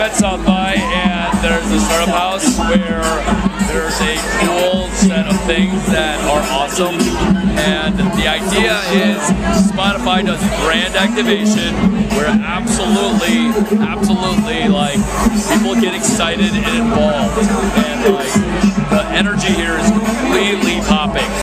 At South by, and there's a startup house where there's a cool set of things that are awesome. And the idea is Spotify does brand activation where absolutely, absolutely, like people get excited and involved, and like the energy here is completely.